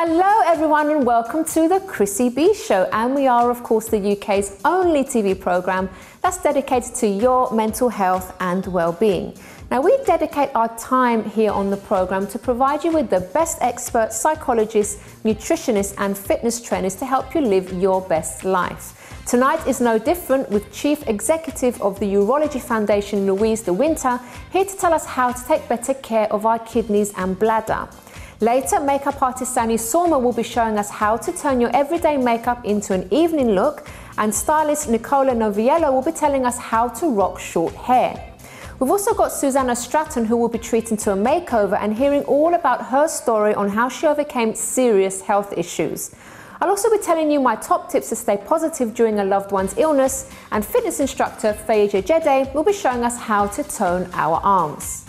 Hello, everyone, and welcome to the Chrissy B Show. And we are, of course, the UK's only TV programme that's dedicated to your mental health and well-being. Now, we dedicate our time here on the programme to provide you with the best experts, psychologists, nutritionists, and fitness trainers to help you live your best life. Tonight is no different with Chief Executive of the Urology Foundation, Louise de Winter, here to tell us how to take better care of our kidneys and bladder. Later, makeup artist Sanni Sorma will be showing us how to turn your everyday makeup into an evening look, and stylist Nicola Noviello will be telling us how to rock short hair. We've also got Susanna Statton who will be treating to a makeover and hearing all about her story on how she overcame serious health issues. I'll also be telling you my top tips to stay positive during a loved one's illness, and fitness instructor Feyi Jegedi will be showing us how to tone our arms.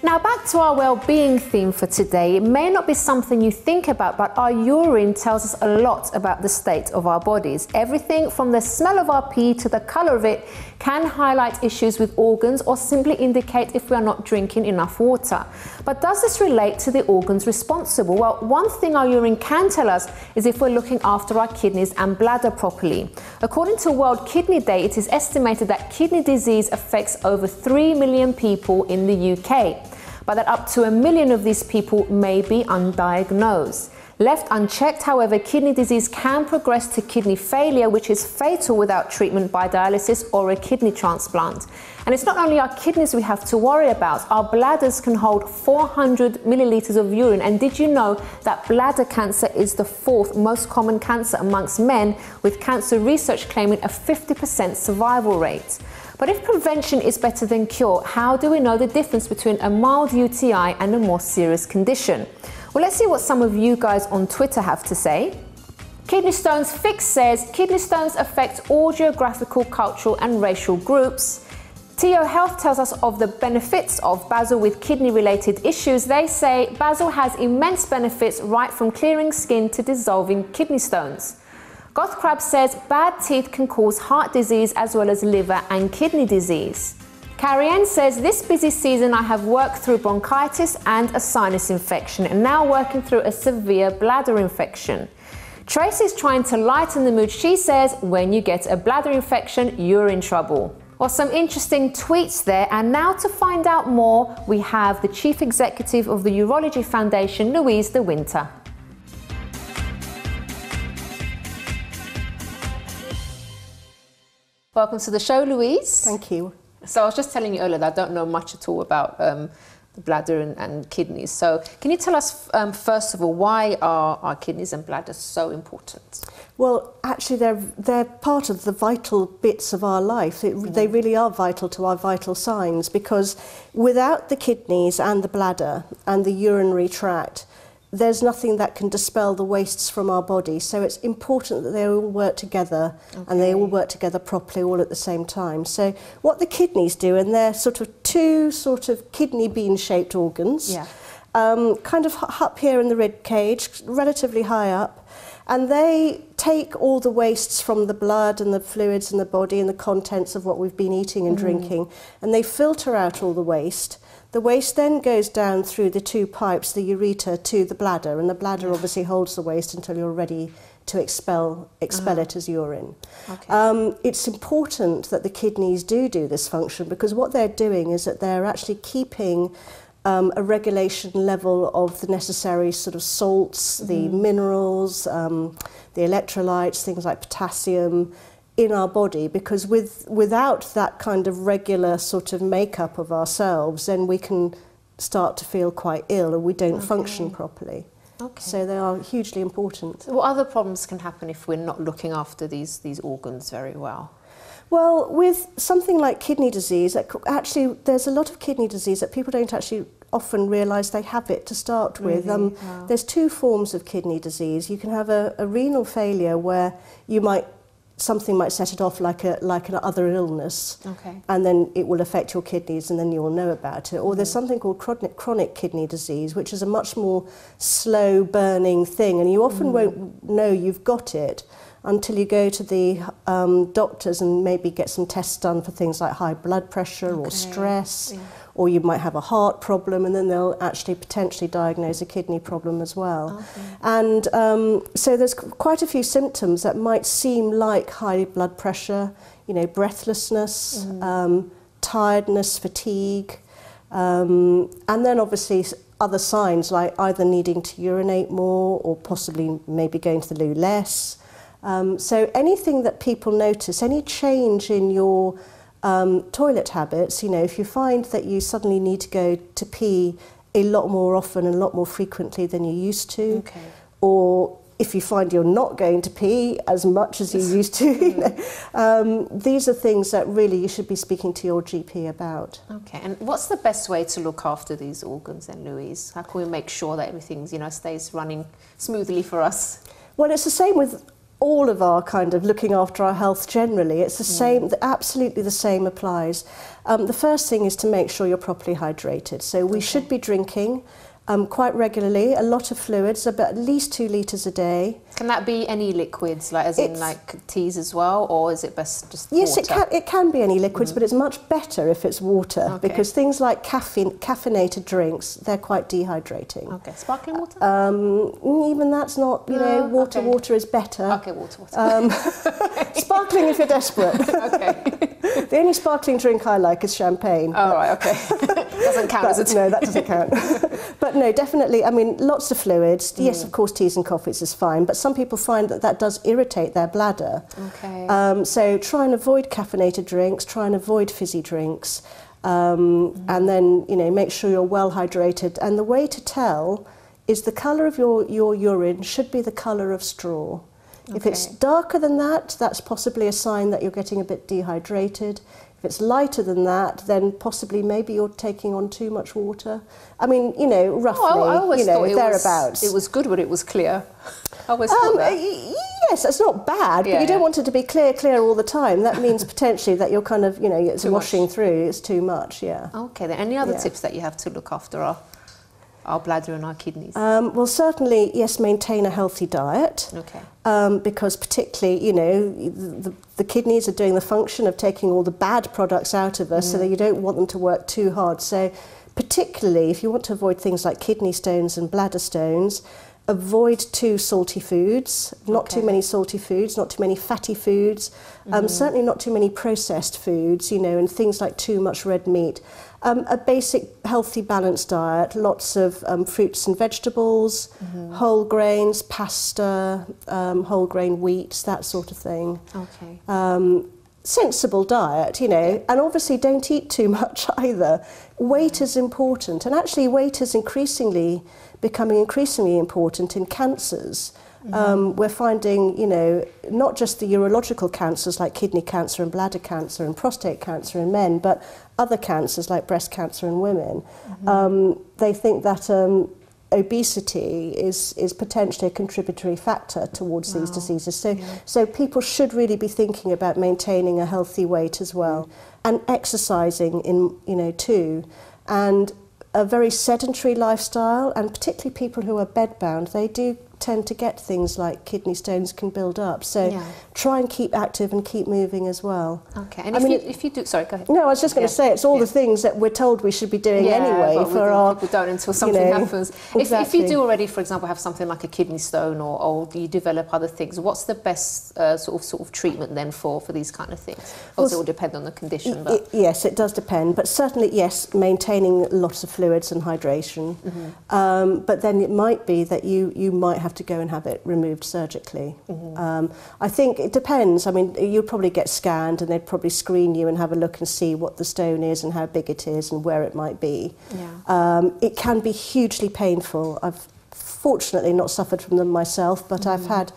Now, back to our well-being theme for today. It may not be something you think about, but our urine tells us a lot about the state of our bodies. Everything from the smell of our pee to the color of it can highlight issues with organs or simply indicate if we are not drinking enough water. But does this relate to the organs responsible? Well, one thing our urine can tell us is if we're looking after our kidneys and bladder properly. According to World Kidney Day, it is estimated that kidney disease affects over 3 million people in the UK but that up to a million of these people may be undiagnosed. Left unchecked, however, kidney disease can progress to kidney failure, which is fatal without treatment by dialysis or a kidney transplant. And it's not only our kidneys we have to worry about, our bladders can hold 400 millilitres of urine. And did you know that bladder cancer is the fourth most common cancer amongst men, with cancer research claiming a 50% survival rate? But if prevention is better than cure, how do we know the difference between a mild UTI and a more serious condition? Well, let's see what some of you guys on Twitter have to say. Kidney Stones Fix says kidney stones affect all geographical, cultural, and racial groups. TO Health tells us of the benefits of basil with kidney related issues. They say basil has immense benefits right from clearing skin to dissolving kidney stones. Goth Crab says bad teeth can cause heart disease as well as liver and kidney disease. Carrie says, this busy season I have worked through bronchitis and a sinus infection and now working through a severe bladder infection. Tracy's trying to lighten the mood. She says, when you get a bladder infection, you're in trouble. Well, some interesting tweets there. And now to find out more, we have the Chief Executive of the Urology Foundation, Louise de Winter. Welcome to the show, Louise. Thank you. So I was just telling you earlier that I don't know much at all about um, the bladder and, and, kidneys. So can you tell us, um, first of all, why are our kidneys and bladder so important? Well, actually, they're, they're part of the vital bits of our life. It, mm. They really are vital to our vital signs because without the kidneys and the bladder and the urinary tract, there's nothing that can dispel the wastes from our body. So it's important that they all work together okay. and they all work together properly all at the same time. So what the kidneys do, and they're sort of two sort of kidney bean shaped organs, yeah. um, kind of up here in the rib cage, relatively high up, and they take all the wastes from the blood and the fluids in the body and the contents of what we've been eating and mm. drinking, and they filter out all the waste The waste then goes down through the two pipes, the ureter to the bladder, and the bladder obviously holds the waste until you're ready to expel expel ah. it as urine. Okay. Um, it's important that the kidneys do do this function because what they're doing is that they're actually keeping um, a regulation level of the necessary sort of salts, mm -hmm. the mm-hmm. minerals, um, the electrolytes, things like potassium, in our body because with without that kind of regular sort of makeup of ourselves then we can start to feel quite ill and we don't okay. function properly okay. so they are hugely important what other problems can happen if we're not looking after these these organs very well well with something like kidney disease actually there's a lot of kidney disease that people don't actually often realise they have it to start mm-hmm. with. Really? Um, wow. There's two forms of kidney disease. You can have a, a renal failure where you might something might set it off like a like another illness okay. and then it will affect your kidneys and then you'll know about it or there's mm. something called chronic, chronic kidney disease which is a much more slow burning thing and you often mm. won't know you've got it until you go to the um, doctors and maybe get some tests done for things like high blood pressure okay. or stress yeah or you might have a heart problem and then they'll actually potentially diagnose a kidney problem as well. Okay. And um, so there's quite a few symptoms that might seem like high blood pressure, you know, breathlessness, mm. um, tiredness, fatigue, um, and then obviously other signs like either needing to urinate more or possibly maybe going to the loo less. Um, so anything that people notice, any change in your um, toilet habits, you know, if you find that you suddenly need to go to pee a lot more often and a lot more frequently than you used to, Okay. or if you find you're not going to pee as much as you used to, you know, um, these are things that really you should be speaking to your GP about. Okay, and what's the best way to look after these organs then, Louise? How can we make sure that everything's, you know, stays running smoothly for us? Well, it's the same with all of our kind of looking after our health generally. It's the hmm. same, the, absolutely the same applies. Um, the first thing is to make sure you're properly hydrated. So we okay. should be drinking um, quite regularly, a lot of fluids, about at least two litres a day. Can that be any liquids, like as in like teas as well, or is it best just Yes, water? it can, it can be any liquids, but it's much better if it's water Okay. because things like caffeine, caffeinated drinks, they're quite dehydrating. Okay, sparkling water. Um, even that's not, you know, water, okay. water is better. okay, water, water. Um, sparkling if you're desperate. okay. The only sparkling drink I like is champagne. All right. Okay. Doesn't count a no, that doesn't count. but no, definitely. I mean, lots of fluids. Mm. Yes, of course, teas and coffees is fine. But some people find that that does irritate their bladder. Okay. Um, so try and avoid caffeinated drinks. Try and avoid fizzy drinks. Um, Mm. And then you know, make sure you're well hydrated. And the way to tell is the colour of your, your urine should be the colour of straw. Okay. If it's darker than that, that's possibly a sign that you're getting a bit dehydrated. If it's lighter than that, then possibly maybe you're taking on too much water. I mean, you know, oh, roughly, oh, you know, it thereabouts. Was, it was good when it was clear. I always um, that. Yes, that's not bad, yeah, but you yeah. don't want it to be clear, clear all the time. That means potentially that you're kind of, you know, it's too washing much. through, it's too much, yeah. Okay, then. Any other yeah. tips that you have to look after are our bladder and our kidneys? Um, well, certainly, yes, maintain a healthy diet. okay. um, because particularly, you know, the, the kidneys are doing the function of taking all the bad products out of us so that you don't want them to work too hard. So particularly if you want to avoid things like kidney stones and bladder stones, avoid too salty foods, not too many salty foods, not too many fatty foods, um, certainly not too many processed foods, you know, and things like too much red meat. Um, a basic healthy balanced diet, lots of um, fruits and vegetables, mm-hmm. whole grains, pasta, um, whole grain wheat, that sort of thing. Okay. Um, sensible diet, you know, and obviously don't eat too much either. Weight is important, and actually, weight is increasingly becoming increasingly important in cancers. Um, we're finding, you know, not just the urological cancers like kidney cancer and bladder cancer and prostate cancer in men, but other cancers like breast cancer in women. Mm -hmm. um, they think that um, obesity is is potentially a contributory factor towards wow. these diseases. So yeah. so people should really be thinking about maintaining a healthy weight as well mm. and exercising in you know too and a very sedentary lifestyle and particularly people who are bedbound they do tend to get things like kidney stones can build up. So Yeah. try and keep active and keep moving as well. Okay. And I if, mean, you, if you do, sorry, go ahead. No, I was just going to Yeah. say it's all Yeah. the things that we're told we should be doing anyway for our. people don't until something know, happens. If, if you do already, for example, have something like a kidney stone or, or you develop other things, what's the best uh, sort of sort of treatment then for, for these kind of things? Well, Obviously, it will depend on the condition, but y- yes, it does depend, but certainly yes, maintaining lots of fluids and hydration. Mm-hmm. Um, but then it might be that you you might have have to go and have it removed surgically. Mm-hmm. Um, I think it depends. I mean, you'd probably get scanned and they'd probably screen you and have a look and see what the stone is and how big it is and where it might be. Yeah. Um, it can be hugely painful. I've fortunately not suffered from them myself, but mm-hmm. I've had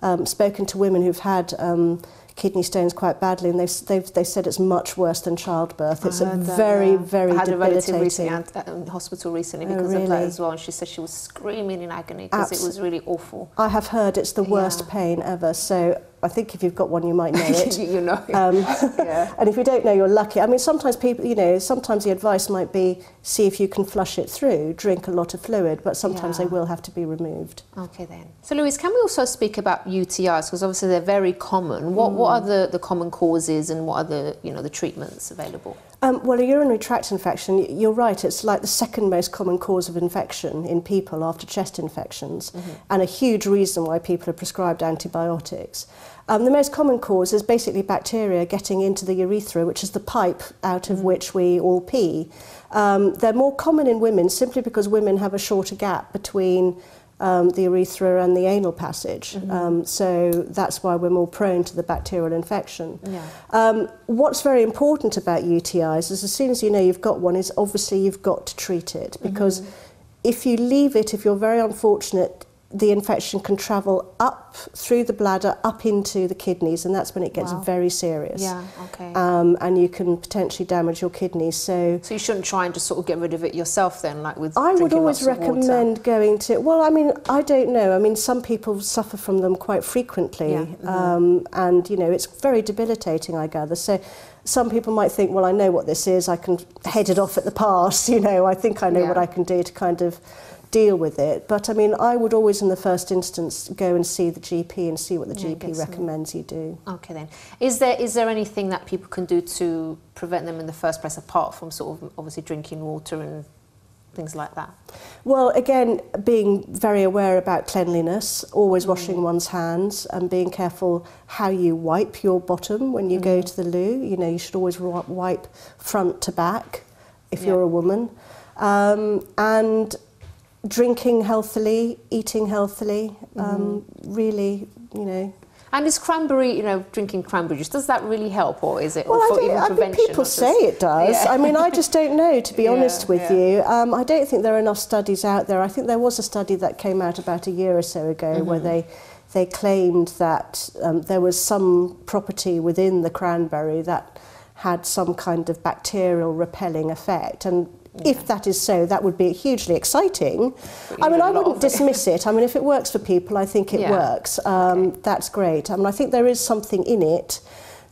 um, spoken to women who've had um, kidney stones quite badly, and they've, they've, they said it's much worse than childbirth. It's ah, a very, that, yeah. very I had a relative recently at, at um, hospital recently oh, because oh, really? of that as well, and she said she was screaming in agony because it was really awful. I have heard it's the worst yeah. pain ever, so I think if you've got one, you might know it. you, know. Um, yeah. and if you don't know, you're lucky. I mean, sometimes people, you know, sometimes the advice might be see if you can flush it through, drink a lot of fluid, but sometimes Yeah. they will have to be removed. Okay then. So Louise, can we also speak about UTIs because obviously they're very common. What Mm. what are the, the common causes and what are the you know the treatments available? Um, well, a urinary tract infection, you're right, it's like the second most common cause of infection in people after chest infections, mm -hmm. and a huge reason why people are prescribed antibiotics. Um, the most common cause is basically bacteria getting into the urethra, which is the pipe out of mm -hmm. which we all pee. Um, they're more common in women simply because women have a shorter gap between um, the urethra and the anal passage. Mm-hmm. Um, so that's why we're more prone to the bacterial infection. Yeah. Um, what's very important about UTIs is as soon as you know you've got one, is obviously you've got to treat it because mm-hmm. if you leave it, if you're very unfortunate, the infection can travel up through the bladder up into the kidneys and that's when it gets wow. very serious yeah okay um, and you can potentially damage your kidneys so so you shouldn't try and just sort of get rid of it yourself then like with I would always recommend going to well I mean I don't know I mean some people suffer from them quite frequently yeah. mm -hmm. um, and you know it's very debilitating I gather so some people might think well I know what this is I can head it off at the pass you know I think I know yeah. what I can do to kind of deal with it. But I mean, I would always, in the first instance, go and see the GP and see what the yeah, GP recommends you do. Okay, then. Is there is there anything that people can do to prevent them in the first place, apart from sort of obviously drinking water and things like that? Well, again, being very aware about cleanliness, always mm. washing one's hands, and being careful how you wipe your bottom when you mm. go to the loo. You know, you should always wipe front to back if yeah. you're a woman. Um, and drinking healthily, eating healthily, um, mm -hmm. really, you know. And is cranberry, you know, drinking cranberry juice, does that really help or is it well, for even I prevention? Mean, people say it does. Yeah. I mean, I just don't know, to be yeah, honest with yeah. you. Um, I don't think there are enough studies out there. I think there was a study that came out about a year or so ago mm -hmm. where they they claimed that um, there was some property within the cranberry that had some kind of bacterial repelling effect. And if that is so, that would be hugely exciting. I mean, I wouldn't dismiss it. I mean, if it works for people, I think it yeah. works. Um, okay. That's great. I mean, I think there is something in it.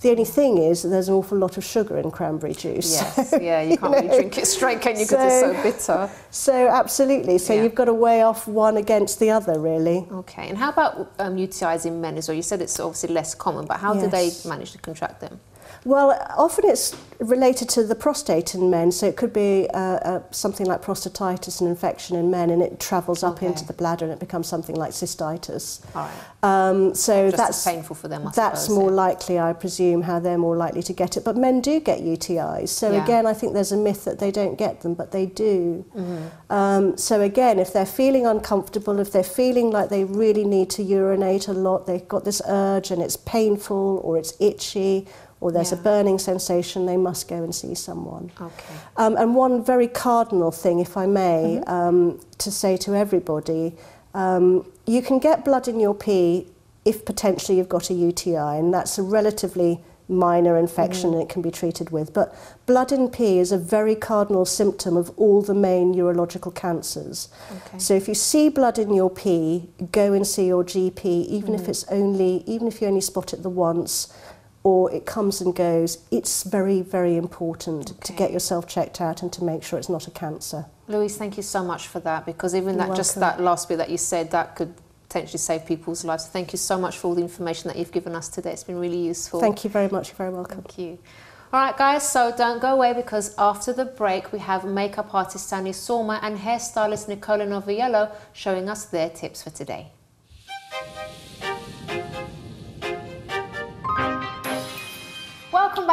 The only thing is that there's an awful lot of sugar in cranberry juice. Yes, yeah, you can't you really drink it straight, can you, because so, it's so bitter. So, absolutely. So, yeah. you've got to weigh off one against the other, really. Okay, and how about um, UTIs in men as well? You said it's obviously less common, but how yes. do they manage to contract them? Well, often it's related to the prostate in men, so it could be uh, uh, something like prostatitis, an infection in men, and it travels up okay. into the bladder and it becomes something like cystitis. Right. Um, so Just that's painful for them. I that's suppose, more yeah. likely, I presume, how they're more likely to get it. But men do get UTIs. So yeah. again, I think there's a myth that they don't get them, but they do. Mm-hmm. Um, so again, if they're feeling uncomfortable, if they're feeling like they really need to urinate a lot, they've got this urge and it's painful or it's itchy or there's yeah. a burning sensation, they must go and see someone. Okay. Um, and one very cardinal thing, if I may, mm -hmm. um, to say to everybody, um, you can get blood in your pee if potentially you've got a UTI, and that's a relatively minor infection mm. and it can be treated with. But blood in pee is a very cardinal symptom of all the main urological cancers. Okay. So if you see blood in your pee, go and see your GP, even mm. if mm-hmm. it's only, even if you only spot it the once, or it comes and goes, it's very, very important okay. to get yourself checked out and to make sure it's not a cancer. Louise, thank you so much for that because even You're that, just that last bit that you said, that could potentially save people's lives. Thank you so much for all the information that you've given us today. It's been really useful. Thank you very much. You're very welcome. Thank you. All right, guys, so don't go away because after the break, we have makeup artist Sanni Sorma and hairstylist Nicola Noviello showing us their tips for today.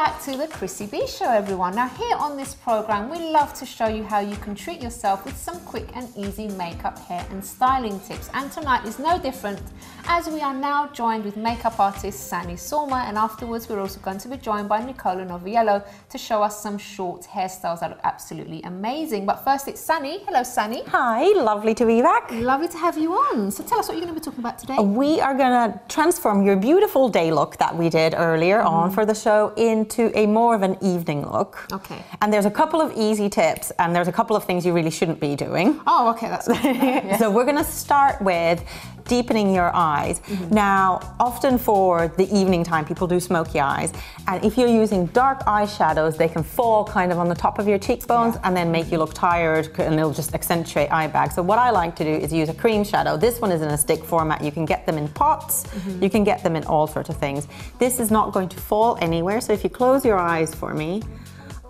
Welcome back to the Chrissy B Show, everyone. Now, here on this program, we love to show you how you can treat yourself with some quick and easy makeup, hair, and styling tips. And tonight is no different as we are now joined with makeup artist Sanni Sorma, and afterwards, we're also going to be joined by Nicola Noviello to show us some short hairstyles that look absolutely amazing. But first, it's Sanni. Hello, Sanni. Hi, lovely to be back. Lovely to have you on. So, tell us what you're going to be talking about today. We are going to transform your beautiful day look that we did earlier mm. on for the show in a more of an evening look. Okay. And there's a couple of easy tips, and there's a couple of things you really shouldn't be doing. Oh, okay, that's good. yeah. So we're going to start with deepening your eyes. Mm-hmm. Now, often for the evening time, people do smoky eyes. And if you're using dark eyeshadows, they can fall kind of on the top of your cheekbones and then make you look tired and they'll just accentuate eye bags. So what I like to do is use a cream shadow. This one is in a stick format. You can get them in pots. Mm-hmm. You can get them in all sorts of things. This is not going to fall anywhere. So if you close your eyes for me,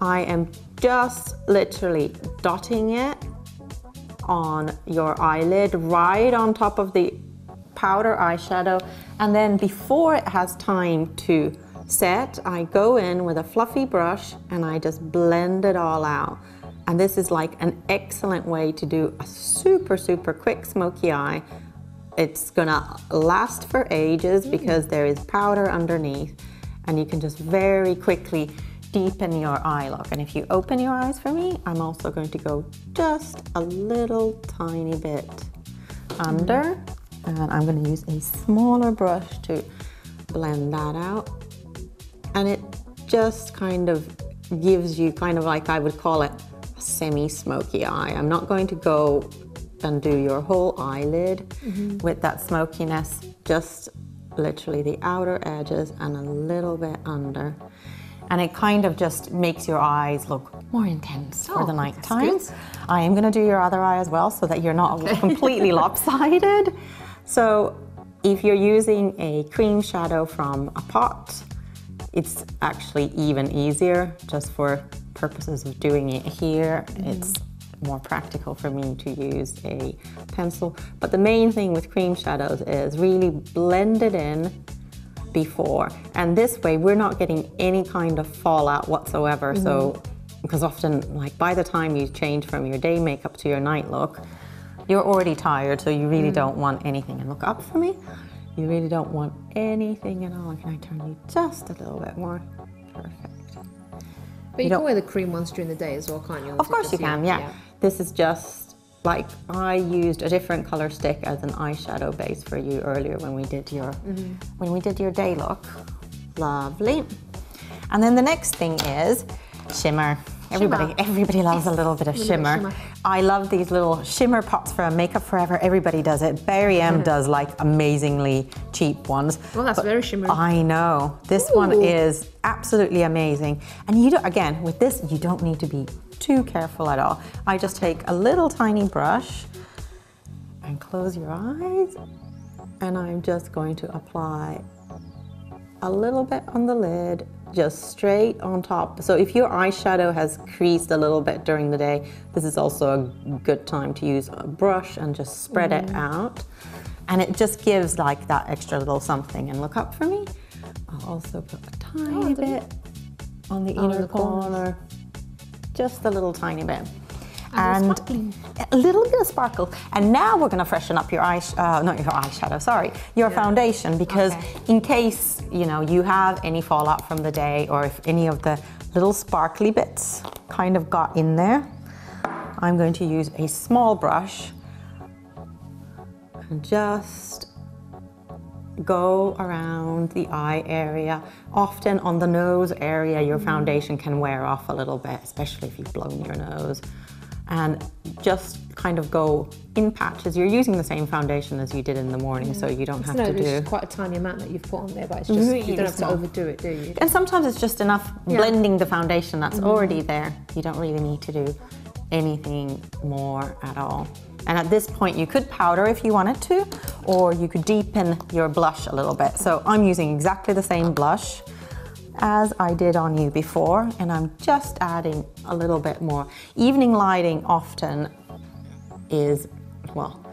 I am just literally dotting it on your eyelid, right on top of the powder eyeshadow. And then before it has time to set, I go in with a fluffy brush and I just blend it all out. And this is like an excellent way to do a super, super quick smoky eye. It's gonna last for ages because there is powder underneath and you can just very quickly deepen your eye look. And if you open your eyes for me, I'm also going to go just a little tiny bit under. And I'm going to use a smaller brush to blend that out. And it just kind of gives you kind of like I would call it a semi-smoky eye. I'm not going to go and do your whole eyelid mm-hmm. with that smokiness, just literally the outer edges and a little bit under. And it kind of just makes your eyes look more intense for Oh, the night that's time. I am going to do your other eye as well so that you're not completely lopsided. So if you're using a cream shadow from a pot, it's actually even easier just for purposes of doing it here. Mm-hmm. It's more practical for me to use a pencil. But the main thing with cream shadows is really blend it in before. And this way we're not getting any kind of fallout whatsoever. Mm-hmm. So because often like by the time you change from your day makeup to your night look, you're already tired, so you really mm. don't want anything. And look up for me. You really don't want anything at all. Can I turn you just a little bit more? Perfect. But you, don't- can wear the cream ones during the day as well, can't you? Of course you can, yeah. This is just like I used a different color stick as an eyeshadow base for you earlier when we did your mm-hmm. when we did your day look. Lovely. And then the next thing is shimmer. Everybody, everybody loves a little bit of Little bit of shimmer. shimmer. I love these little shimmer pots from Makeup Forever. Everybody does it. Barry M does like amazingly cheap ones. Well, that's very shimmery. I know. This one is absolutely amazing. And you don't, again, with this, you don't need to be too careful at all. I just take a little tiny brush and close your eyes. And I'm just going to apply a little bit on the lid, just straight on top. So if your eyeshadow has creased a little bit during the day, this is also a good time to use a brush and just spread it out. And it just gives like that extra little something. And look up for me. I'll also put a tiny bit on the inner the corners. corner, just a little tiny bit. And a little bit of sparkle. And now we're going to freshen up your eye, uh, not your eyeshadow, sorry, your foundation because Okay. in case you know you have any fallout from the day or if any of the little sparkly bits kind of got in there, I'm going to use a small brush and just go around the eye area. Often on the nose area, your foundation can wear off a little bit, especially if you've blown your nose. And just kind of go in patches. You're using the same foundation as you did in the morning, so you don't have no, to do. it's quite a tiny amount that you've put on there, but it's just you don't have small. to overdo it, do you? And sometimes it's just enough Yeah. blending the foundation that's mm-hmm. already there. You don't really need to do anything more at all. And at this point, you could powder if you wanted to, or you could deepen your blush a little bit. So I'm using exactly the same blush as I did on you before, and I'm just adding a little bit more. Evening lighting often is, well,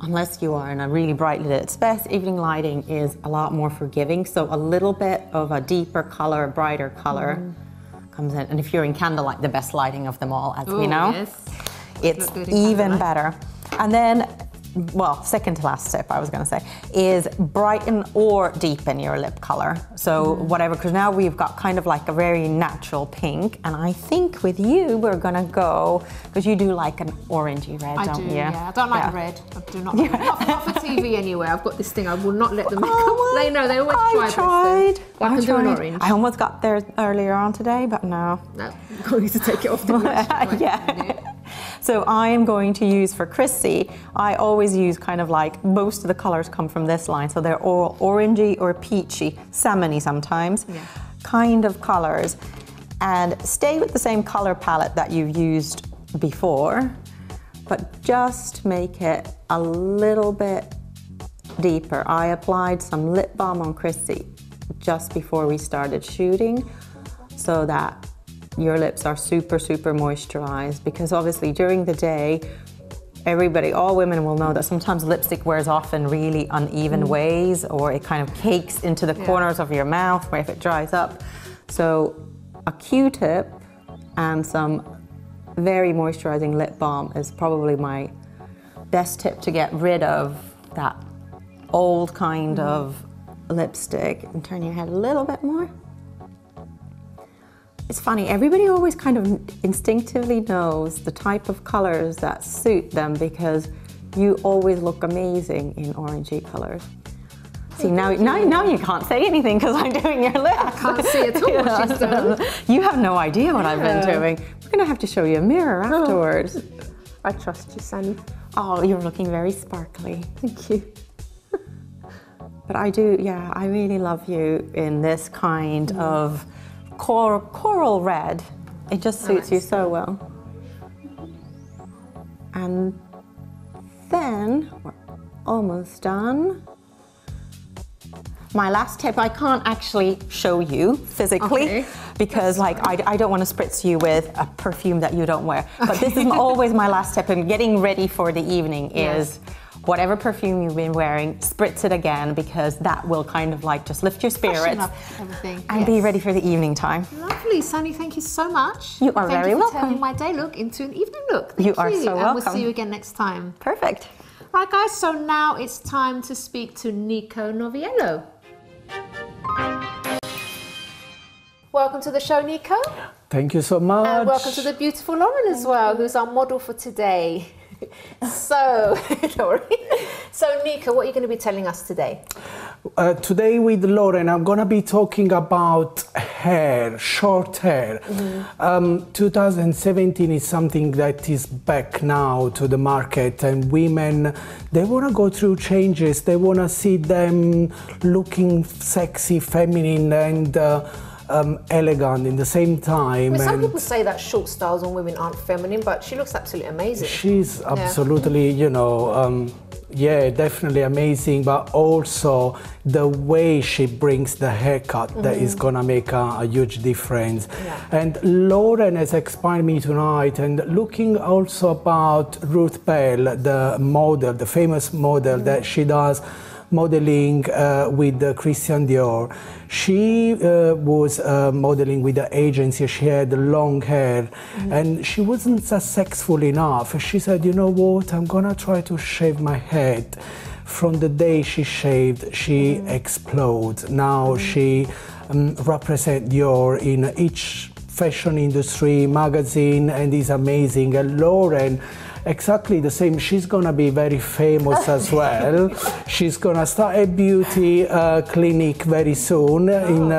unless you are in a really brightly lit space, evening lighting is a lot more forgiving. So a little bit of a deeper color, brighter color mm-hmm. comes in. And if you're in candlelight, the best lighting of them all, as we Oh, know, yes. it's Look good in even better. And then, well, second to last step, I was going to say, is brighten or deepen your lip color. So Mm. whatever, because now we've got kind of like a very natural pink, and I think with you we're gonna go because you do like an orangey red, I don't do, you? yeah. I don't like Yeah. red. I do not like red. Not, not for TV anyway. I've got this thing. I will not let them make Oh, up. They know, they always I try. tried. But I can do an orange. I almost got there earlier on today, but no. No, I'm going to take it off the yeah. So I am going to use for Chrissy, I always use kind of like most of the colors come from this line. So they're all orangey or peachy, salmony sometimes, Yeah. kind of colors. And stay with the same color palette that you've used before, but just make it a little bit deeper. I applied some lip balm on Chrissy just before we started shooting so that your lips are super, super moisturized because obviously during the day, everybody, all women will know that sometimes lipstick wears off in really uneven mm. ways or it kind of cakes into the corners of your mouth where if it dries up. So a Q-tip and some very moisturizing lip balm is probably my best tip to get rid of that old kind mm. of lipstick and turn your head a little bit more. It's funny, everybody always kind of instinctively knows the type of colors that suit them because you always look amazing in orangey colors. See, now, now, now you can't say anything because I'm doing your lips. I can't see at all what she's done. You have no idea what I've been doing. We're going to have to show you a mirror oh. afterwards. I trust you, Sanni. Oh, you're looking very sparkly. Thank you. But I do, yeah, I really love you in this kind of cor- coral red. It just oh, suits you so well. And then we're almost done. My last tip, I can't actually show you physically Okay. because like I, I don't want to spritz you with a perfume that you don't wear. But this is always my last tip in getting ready for the evening Yes. is whatever perfume you've been wearing, spritz it again because that will kind of like just lift your Freshen spirits up everything. and be ready for the evening time. Lovely, Sanni. Thank you so much. You are Thank very you for welcome. turning my day look into an evening look. Thank You are so welcome. And we'll see you again next time. Perfect. Right, guys. So now it's time to speak to Nico Noviello. Welcome to the show, Nico. Thank you so much. And welcome to the beautiful Lauren as well, who's our model for today. So. So, Nico, what are you going to be telling us today? Uh, today with Lauren, I'm gonna be talking about hair, short hair. Mm-hmm. Um, 2017 is something that is back now to the market, and women they wanna go through changes. They wanna see them looking sexy, feminine, and uh, um, elegant in the same time. I mean, some people say that short styles on women aren't feminine, but she looks absolutely amazing. She's absolutely, you know, um, yeah, definitely amazing, but also the way she brings the haircut that is gonna make a, a huge difference. Yeah. And Lauren has inspired me tonight, and looking also about Ruth Bell, the model, the famous model that she does modeling uh, with uh, Christian Dior. She uh, was uh, modeling with the agency. She had long hair, and she wasn't successful enough. She said, "You know what? I'm gonna try to shave my head." From the day she shaved, she explodes. Now she um, represent Dior in each fashion industry magazine, and is amazing. And Lauren exactly the same. She's gonna be very famous as well. She's gonna start a beauty uh, clinic very soon in uh,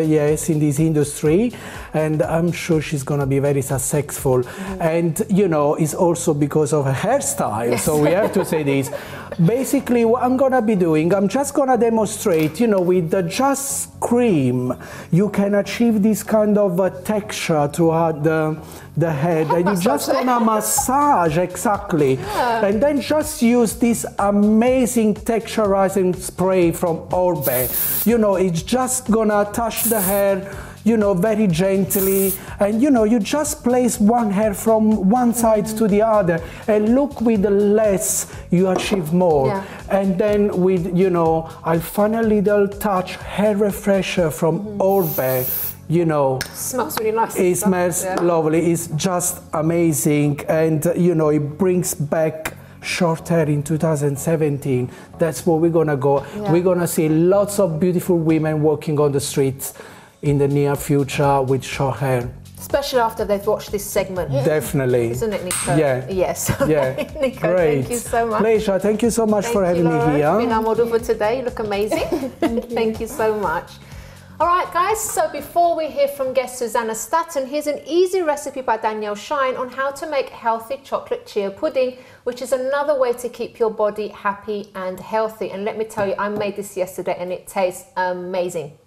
uh, yes in this industry, and I'm sure she's gonna be very successful. And you know, it's also because of her hairstyle. So we have to say this. Basically, what I'm gonna be doing, I'm just gonna demonstrate. You know, with the just cream, you can achieve this kind of uh, texture throughout the the head, and you just gonna massage exactly and then just use this amazing texturizing spray from Oribe you know it's just gonna touch the hair you know very gently and you know you just place one hair from one side to the other and look with the less you achieve more Yeah. and then with you know I'll find a little touch hair refresher from Oribe you know smells really nice. it smells Yeah. lovely. It's just amazing, and uh, you know it brings back short hair in 2017. That's where we're gonna go. Yeah. We're gonna see lots of beautiful women walking on the streets in the near future with short hair. Especially after they've watched this segment. Definitely. Isn't it, Nico? Yeah. Yes. Yeah. Nico, Great. thank you so much. Pleasure. Thank you so much Thank for you, having Lauren, me here. our model for today. You look amazing. thank, you. so much. All right, guys, so before we hear from guest Susanna Statton, here's an easy recipe by Danielle Shine on how to make healthy chocolate chia pudding, which is another way to keep your body happy and healthy. And let me tell you, I made this yesterday and it tastes amazing.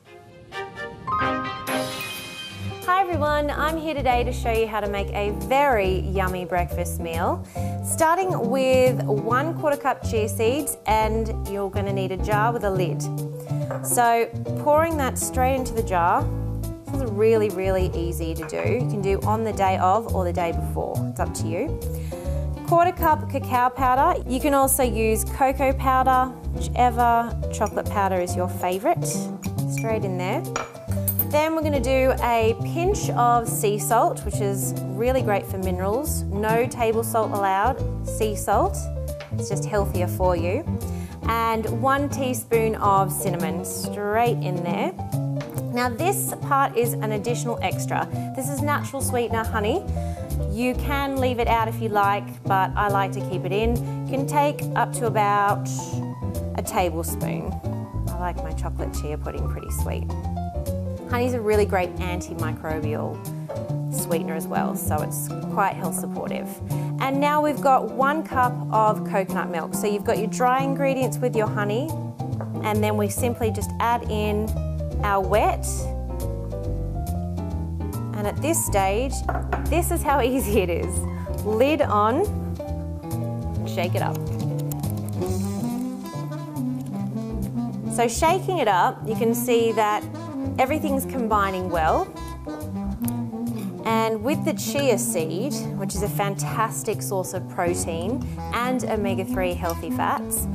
Everyone, I'm here today to show you how to make a very yummy breakfast meal. Starting with one quarter cup chia seeds and you're going to need a jar with a lid. So pouring that straight into the jar, this is really, really easy to do. You can do on the day of or the day before, it's up to you. Quarter cup cacao powder. You can also use cocoa powder, whichever chocolate powder is your favorite. Straight in there. Then we're going to do a pinch of sea salt, which is really great for minerals. No table salt allowed, sea salt. It's just healthier for you. And one teaspoon of cinnamon straight in there. Now this part is an additional extra. This is natural sweetener honey. You can leave it out if you like, but I like to keep it in. You can take up to about a tablespoon. I like my chocolate chia pudding pretty sweet. Honey's a really great antimicrobial sweetener as well, so it's quite health supportive. And now we've got one cup of coconut milk. So you've got your dry ingredients with your honey, and then we simply just add in our wet. And at this stage, this is how easy it is. Lid on, shake it up. So shaking it up, you can see that everything's combining well. And with the chia seed, which is a fantastic source of protein and omega-3 healthy fats,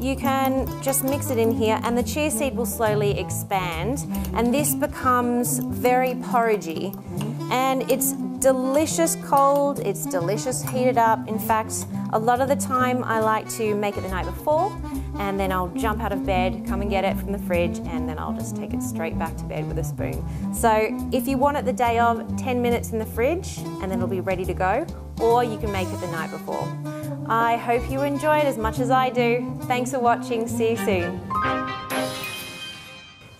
you can just mix it in here and the chia seed will slowly expand and this becomes very porridgey. And it's delicious cold, it's delicious heated up. In fact, a lot of the time I like to make it the night before and then I'll jump out of bed, come and get it from the fridge, and then I'll just take it straight back to bed with a spoon. So if you want it the day of, 10 minutes in the fridge, and then it'll be ready to go, or you can make it the night before. I hope you enjoy it as much as I do. Thanks for watching, see you soon.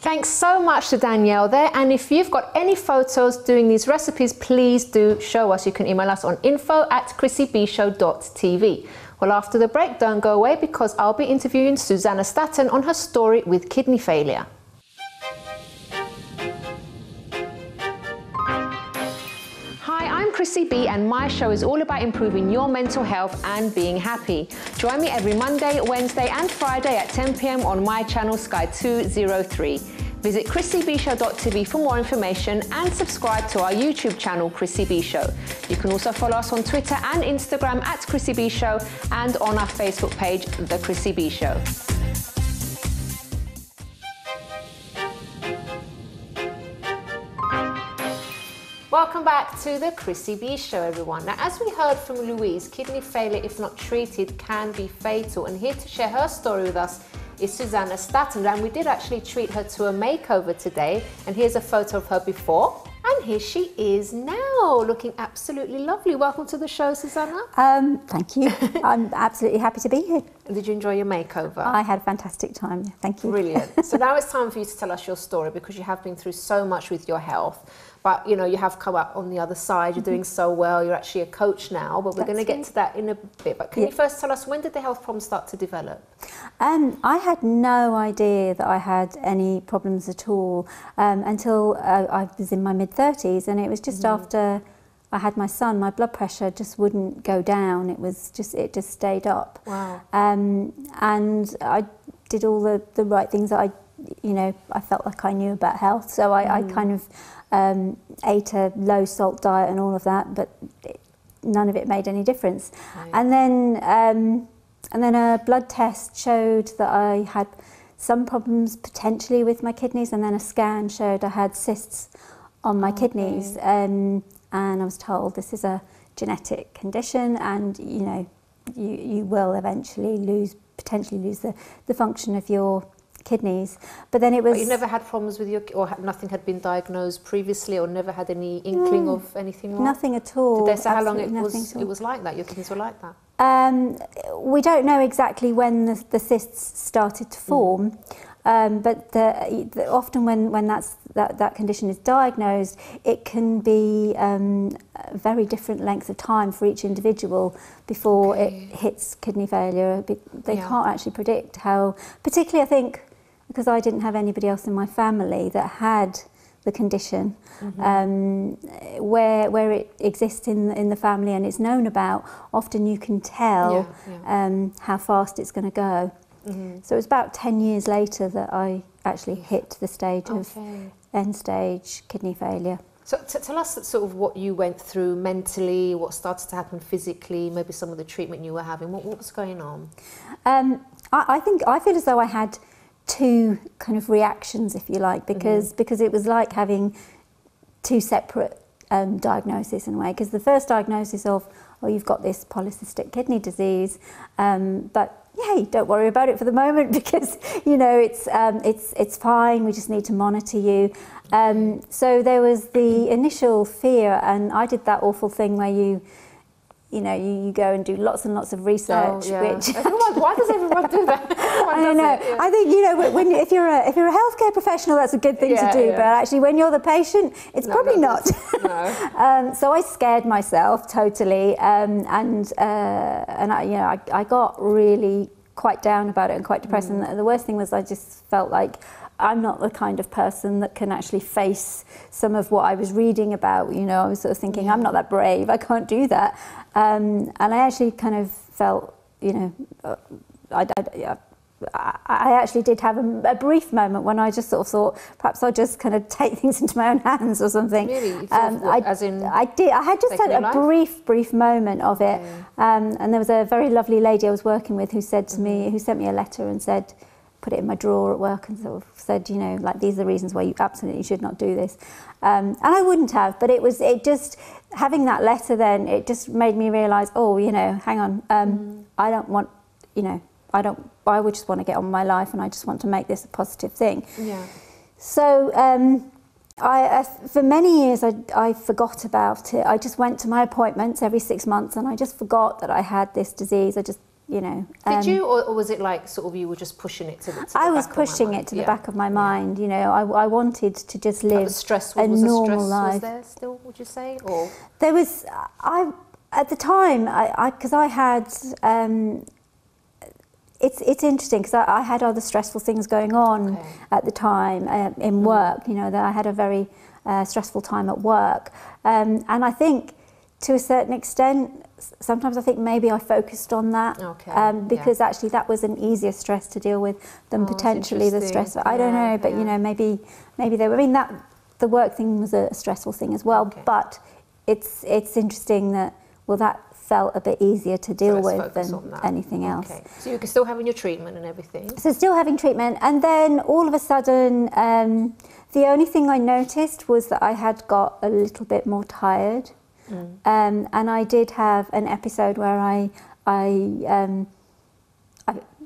Thanks so much to Danielle there. And if you've got any photos doing these recipes, please do show us. You can email us on info at chrissybshow.tv. Well, after the break, don't go away because I'll be interviewing Susanna Statton on her story with kidney failure. Hi, I'm Chrissy B and my show is all about improving your mental health and being happy. Join me every Monday, Wednesday and Friday at 10pm on my channel Sky 203. Visit chrissybshow.tv for more information and subscribe to our YouTube channel, Chrissy B Show. You can also follow us on Twitter and Instagram at Chrissy B Show and on our Facebook page, The Chrissy B Show. Welcome back to the Chrissy B Show, everyone. Now, as we heard from Louise, kidney failure, if not treated, can be fatal. And here to share her story with us is Susanna Statton, and we did actually treat her to a makeover today. And here's a photo of her before. And here she is now, looking absolutely lovely. Welcome to the show, Susanna. Um, thank you. I'm absolutely happy to be here. Did you enjoy your makeover? I had a fantastic time. Thank you. Brilliant. so now it's time for you to tell us your story because you have been through so much with your health. But you know, you have come up on the other side. You're doing so well. You're actually a coach now. But we're going to get to that in a bit. But can yeah. you first tell us when did the health problems start to develop? Um, I had no idea that I had any problems at all um, until uh, I was in my mid 30s, and it was just mm. after. I had my son, my blood pressure just wouldn't go down. It was just it just stayed up. Wow. Um, and I did all the, the right things that I, you know, I felt like I knew about health. So I, mm. I kind of um, ate a low salt diet and all of that, but it, none of it made any difference. Right. And then um, and then a blood test showed that I had some problems potentially with my kidneys, and then a scan showed I had cysts on my okay. kidneys. Um, and I was told this is a genetic condition, and you know you you will eventually lose potentially lose the, the function of your kidneys. But then it was. But you never had problems with your, or nothing had been diagnosed previously, or never had any inkling mm, of anything wrong. Nothing at all. Did they say how long it was? It was like that. Your kidneys were like that. Um, we don't know exactly when the, the cysts started to form. Mm. Um, but the, the, often when, when that's, that, that condition is diagnosed, it can be um, a very different length of time for each individual before Okay. it hits kidney failure. They Yeah. can't actually predict how, particularly I think, because I didn't have anybody else in my family that had the condition, Mm-hmm. um, where where it exists in in the family and it's known about. Often you can tell Yeah, yeah. Um, how fast it's going to go. Mhm. So it was about ten years later that I actually hit the stage of end stage kidney failure. So t- tell us sort of what you went through mentally, what started to happen physically, maybe some of the treatment you were having. What, what was going on? Um, I, I think I feel as though I had two kind of reactions, if you like, because because it was like having two separate um, diagnoses in a way. Because the first diagnosis of oh you've got this polycystic kidney disease, um, but hey, don't worry about it for the moment because you know it's um, it's it's fine. We just need to monitor you. Um, so there was the initial fear, and I did that awful thing where you. You know, you, you go and do lots and lots of research, which Everyone, why does everyone do that? Everyone I don't know. it, yeah. I think you know when- if you're a if you're a healthcare professional, that's a good thing Yeah, to do. yeah. But actually, when you're the patient, it's No, probably no, not. no. um, so I scared myself totally, um, and uh, and I, you know I, I got really quite down about it and quite depressed. Mm. And the worst thing was I just felt like. I'm not the kind of person that can actually face some of what I was reading about. You know, I was sort of thinking, I'm not that brave. I can't do that. Um, and I actually kind of felt, you know, uh, I, I, I I actually did have a, a brief moment when I just sort of thought perhaps I'll just kind of take things into my own hands or something. Really? Thought I, as in I did. I had just had a life? brief, brief moment of it, Okay. um, and there was a very lovely lady I was working with who said to Mm-hmm. me, who sent me a letter and said, put it in my drawer at work and sort of said, you know, like these are the reasons why you absolutely should not do this. Um, and I wouldn't have, but it was, it just, having that letter then, it just made me realise, oh, you know, hang on, um, Mm-hmm. I don't want, you know, I don't, I would just want to get on with my life and I just want to make this a positive thing. Yeah. So um, I, I, for many years, I, I forgot about it. I just went to my appointments every six months and I just forgot that I had this disease. I just, you know. Did um, you, or, or was it like sort of you were just pushing it to the? To the I was back of my pushing it to the Yeah. back of my mind. You know, I, I wanted to just live the stress a was, was the normal stress life. was there still? Would you say, or There was, I at the time, I because I, had. Um, it's it's interesting because I, I had other stressful things going on Okay. at the time uh, in work. You know that I had a very uh, stressful time at work, um, and I think to a certain extent, sometimes I think maybe I focused on that Okay, um, yeah. because actually that was an easier stress to deal with than Oh, potentially the stress. I don't Yeah, know, but yeah. you know maybe maybe they were. I mean that the work thing was a stressful thing as well, Okay. but it's it's interesting that well that felt a bit easier to deal let's with than anything else. Okay. So you're still having your treatment and everything. So still having treatment, and then all of a sudden, um, the only thing I noticed was that I had got a little bit more tired, um, and I did have an episode where I I. Um,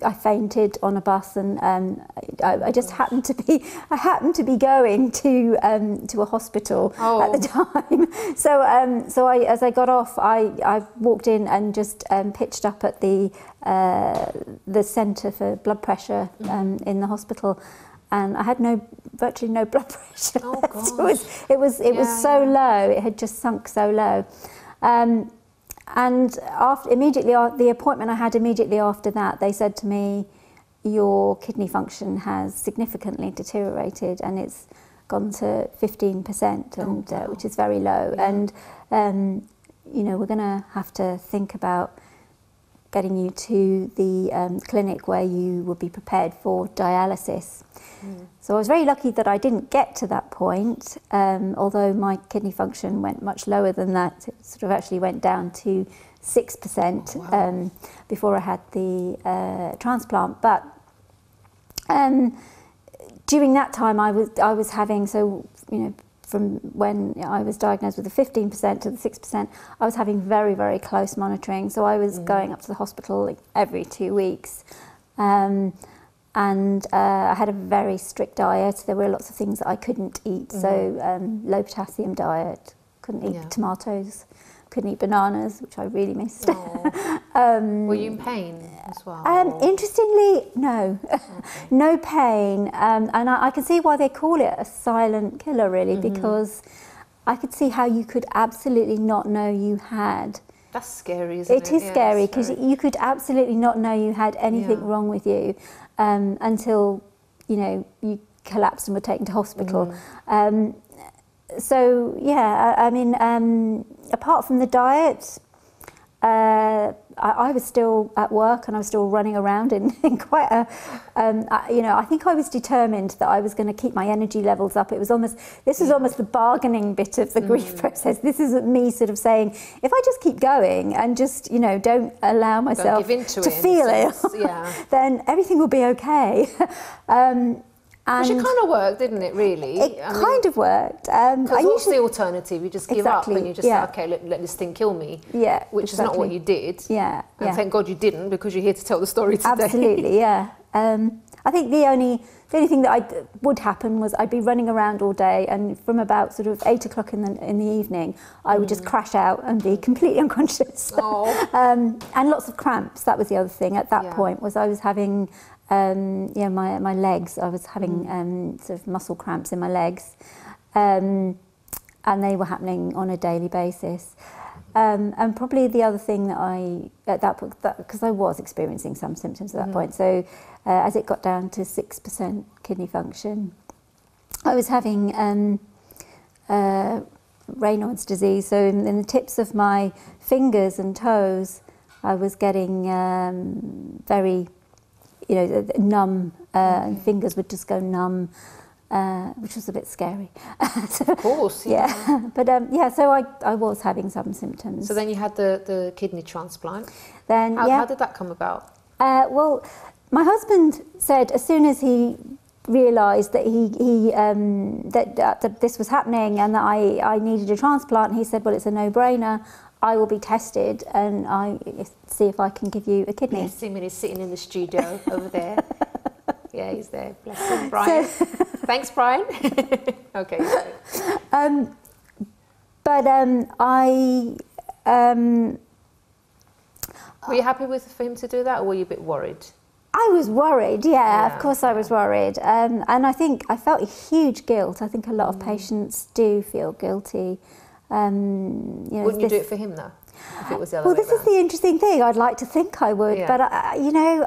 I, fainted on a bus, and um, I, I just happened to be I happened to be going to um, to a hospital Oh. at the time. So um, so I as I got off, I, I walked in and just um, pitched up at the uh, the centre for blood pressure um, in the hospital, and I had no virtually no blood pressure. Oh, it was it was it was so yeah. low. It had just sunk so low. And after immediately the appointment I had immediately after that, they said to me, "Your kidney function has significantly deteriorated, and it's gone to fifteen percent, and uh, which is very low. And um, you know, we're going to have to think about getting you to the um, clinic where you would be prepared for dialysis." So I was very lucky that I didn't get to that point, um, although my kidney function went much lower than that. It sort of actually went down to 6% um, before I had the uh, transplant. But um, during that time, I was, I was having, so, you know, from when I was diagnosed with the 15% to the 6%, I was having very, very close monitoring. So I was going up to the hospital like, every two weeks. Um, and uh, I had a very strict diet. There were lots of things that I couldn't eat. So um, low potassium diet, couldn't eat Yeah. tomatoes, couldn't eat bananas, which I really missed. Were you in pain as well? Um, interestingly, no, no pain, um, and I, I can see why they call it a silent killer, really, Mm-hmm. because I could see how you could absolutely not know you had. That's scary, isn't it? It is Yeah, scary because you could absolutely not know you had anything Yeah. wrong with you um, until you know you collapsed and were taken to hospital. Mm. So yeah, I, I mean, um, apart from the diet, uh, I, I was still at work and I was still running around in, in quite a, um, I, you know, I think I was determined that I was going to keep my energy levels up. It was almost, this was almost the bargaining bit of the grief process. This is me sort of saying, if I just keep going and just, you know, don't allow myself to to it feel it, yeah. then everything will be okay. um, and Which it kind of worked, didn't it, really? it kind of worked. Um, Because I what's usually, the alternative? You just give Exactly, up and you just yeah. say, okay, let, let this thing kill me. Yeah, Which is not what you did. yeah, And yeah. thank God you didn't because you're here to tell the story today. Absolutely, yeah. Um, I think the only the only thing that I would happen was I'd be running around all day, and from about sort of eight o'clock in the in the evening, I would just crash out and be completely unconscious. Mm. Oh. um, and lots of cramps. That was the other thing at that Yeah. point was I was having. Um, yeah, my my legs. I was having Mm. um, sort of muscle cramps in my legs, um, and they were happening on a daily basis. Um, and probably the other thing that I at that point because I was experiencing some symptoms at that point. So uh, as it got down to six percent kidney function, I was having um, uh, Raynaud's disease. So in, in the tips of my fingers and toes, I was getting um, very, you know, numb. Uh, and fingers would just go numb, uh, which was a bit scary. So- Of course. Yeah. yeah, but um, yeah, so I, I was having some symptoms. So then you had the, the kidney transplant. then How, yeah, how did that come about? uh, well, my husband said as soon as he realised that he, he um, that, that, that this was happening and that I, I needed a transplant, he said, well, it's a no-brainer. I will be tested and I see if I can give you a kidney. Yes, and he's sitting in the studio over there. Yeah, he's there. Bless him, Brian. Thanks, Brian. okay. Um, but um, I um, Were you happy with for him to do that, or were you a bit worried? I was worried, yeah, Yeah, of course I was worried. Um, and I think I felt a huge guilt. I think a lot of Mm. patients do feel guilty. Um, you know, Wouldn't you do it for him though? If it was the other Well, this is the interesting thing. I'd like to think I would, Yeah. but I, you know,